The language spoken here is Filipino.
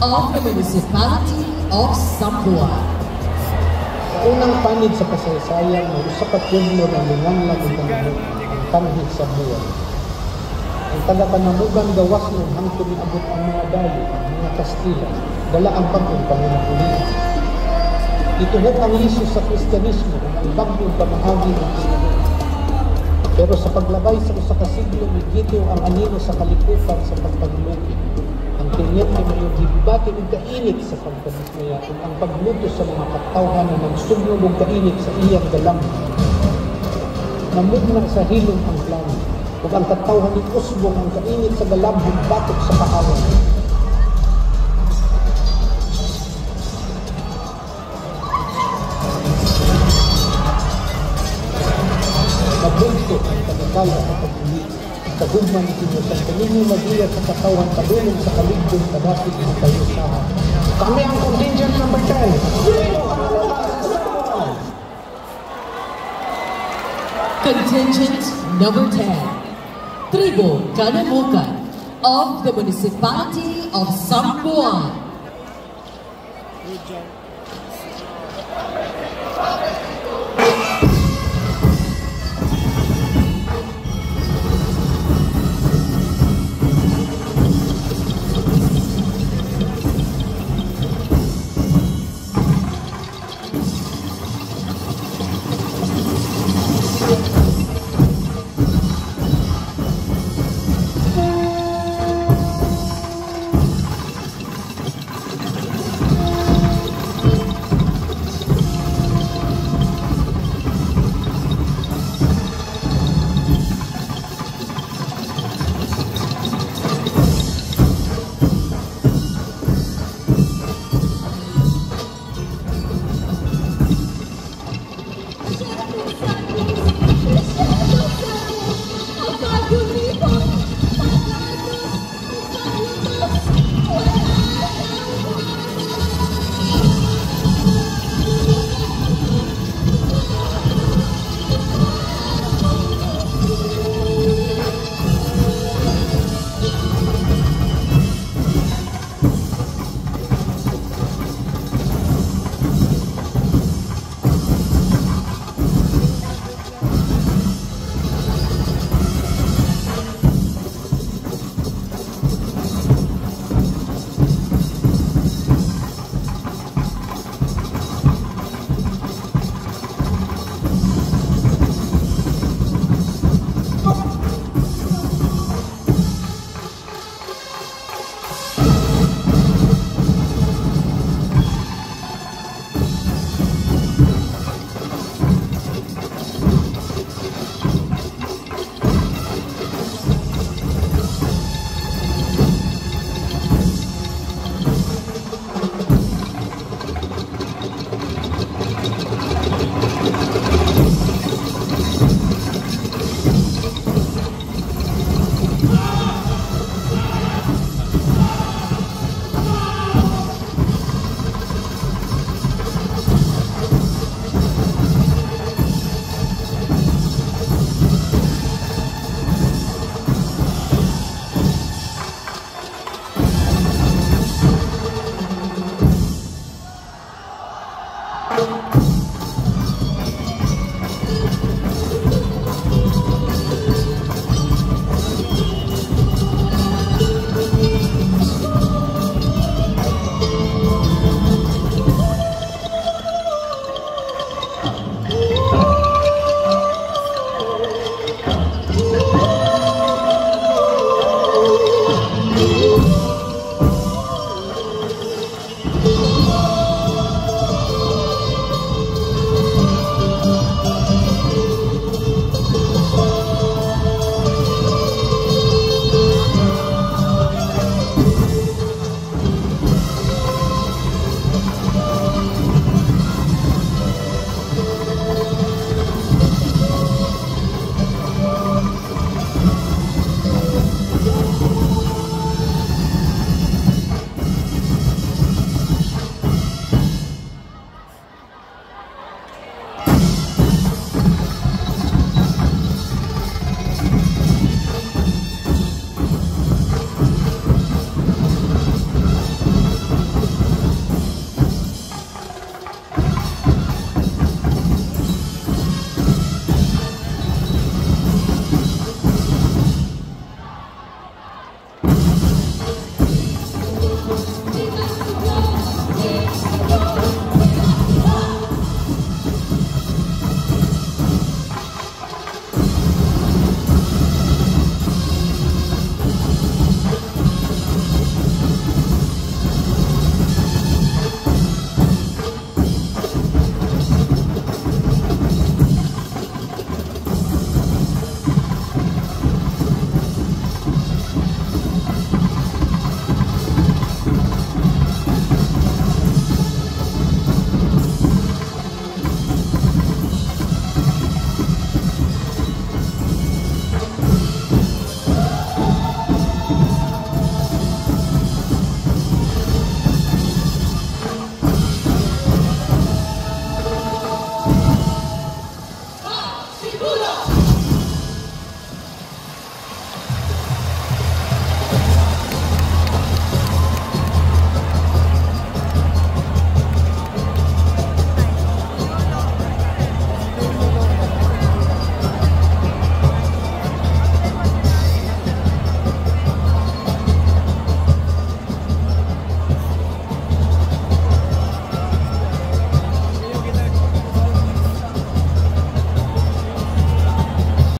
of the Municipality of Sambuan. Sa unang panid sa kasaysayan, may usa ka pueblo na linanglang itanamo, ang kanhit sa buwan. Ang taga-panamugan gawas ng hangtod ni abot ang mga dayo, ang mga Kastila, dala ang bagong pangunahulian. Ituhok ang liso sa Kristyanismo ang bagong pamahagi ng Pilipinas. Pero sa paglabay sa usa ka siglo, ang anino sa kalikutan sa pagpaglupi. Ang tinyet ay may gibati ng kainit sa pagkabismaya kung ang pagluto sa mga katawhan na nagsugnog og kainit sa iyang dalam. Namugna sa hilong ang plano. Ug ang katawhan ni usbong ang kainit sa dalam batok sa kahawan. Nabunto ang pagkakala sa pag-uwi. Kagugman ni Tino sa kanino magiya sa katawan padulong sa kaligdong kadapit ng tayo sa Kami ang contingent number 10. Contingent number 10, Tribo Kanamukan of the Municipality of Sambuan. Good job.